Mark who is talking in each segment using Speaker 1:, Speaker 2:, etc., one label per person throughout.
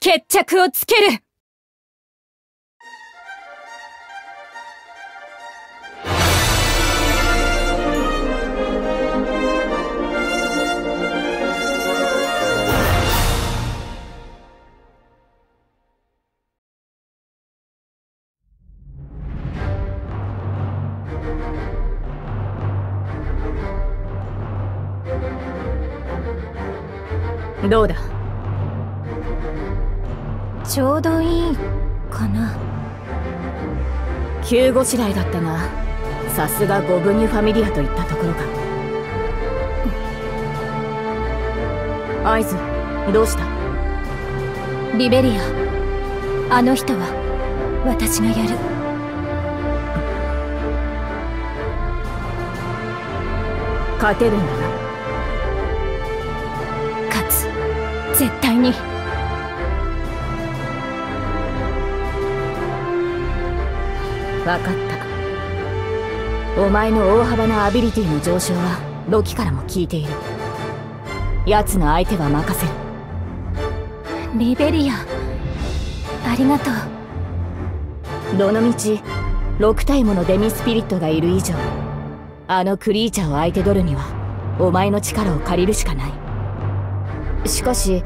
Speaker 1: 決着をつける。どうだ？
Speaker 2: ちょうどいいかな。
Speaker 1: 急ごしらいだったがさすがゴブニュファミリアといったところか。合図どうした？
Speaker 2: リベリアあの人は私がやる。
Speaker 1: 勝てるんだな
Speaker 2: 絶対に。
Speaker 1: 分かった。お前の大幅なアビリティの上昇はロキからも聞いている。奴の相手は任せる。
Speaker 2: リベリア。ありがとう。
Speaker 1: どのみち6体ものデミスピリットがいる以上あのクリーチャーを相手取るにはお前の力を借りるしかない。しかし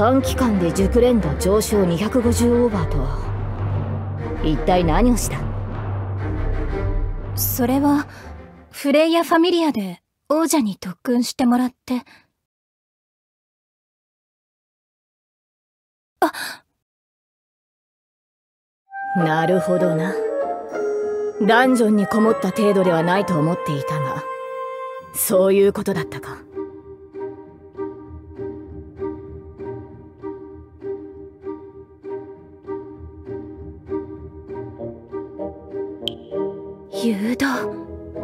Speaker 1: 短期間で熟練度上昇250オーバーとは。一体何をした？
Speaker 2: それはフレイヤファミリアで王者に特訓してもらって。あ！
Speaker 1: なるほどな。ダンジョンにこもった程度ではないと思っていたがそういうことだったか
Speaker 2: 誘導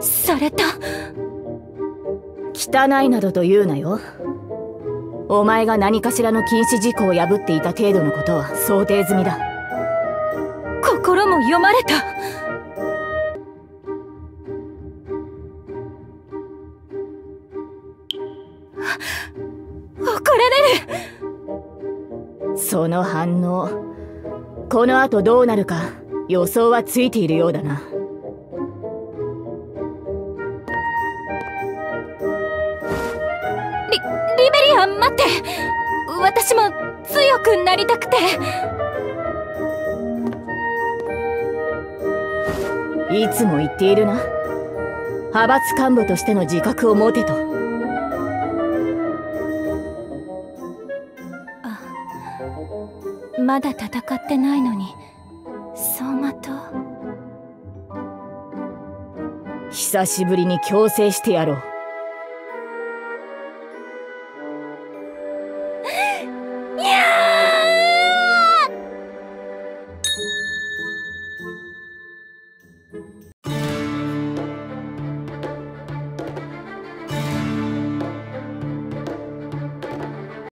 Speaker 2: された。
Speaker 1: 汚いなどと言うなよ。お前が何かしらの禁止事項を破っていた程度のことは想定済みだ。
Speaker 2: 心も読まれた。怒られる。
Speaker 1: その反応この後どうなるか予想はついているようだな
Speaker 2: リリベリア待って。私も強くなりたくて。
Speaker 1: いつも言っているな。派閥幹部としての自覚を持てと。
Speaker 2: あまだ戦ってないのに相馬と
Speaker 1: 久しぶりに強制してやろう